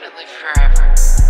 gonna live forever.